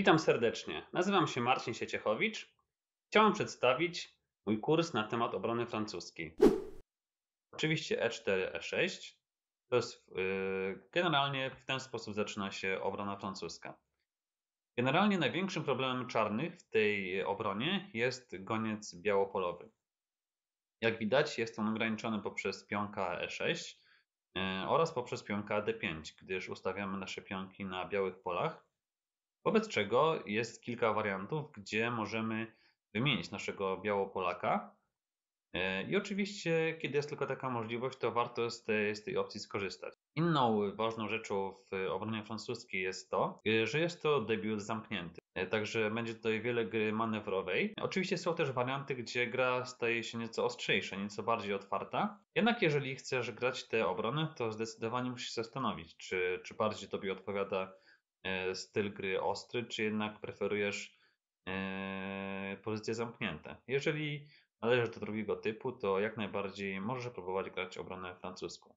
Witam serdecznie. Nazywam się Marcin Sieciechowicz. Chciałem przedstawić mój kurs na temat obrony francuskiej. Oczywiście E4, E6. To jest yy, generalnie w ten sposób zaczyna się obrona francuska. Generalnie największym problemem czarnych w tej obronie jest goniec białopolowy. Jak widać, jest on ograniczony poprzez pionka E6 yy, oraz poprzez pionka D5, gdyż ustawiamy nasze pionki na białych polach Wobec czego jest kilka wariantów, gdzie możemy wymienić naszego białopolaka. E, I oczywiście, kiedy jest tylko taka możliwość, to warto z tej, z tej opcji skorzystać. Inną ważną rzeczą w obronie francuskiej jest to, e, że jest to debiut zamknięty. E, także będzie tutaj wiele gry manewrowej. Oczywiście są też warianty, gdzie gra staje się nieco ostrzejsza, nieco bardziej otwarta. Jednak jeżeli chcesz grać tę obronę, to zdecydowanie musisz się zastanowić, czy, czy bardziej tobie odpowiada styl gry ostry, czy jednak preferujesz e, pozycje zamknięte. Jeżeli należysz do drugiego typu, to jak najbardziej możesz próbować grać obronę francuską.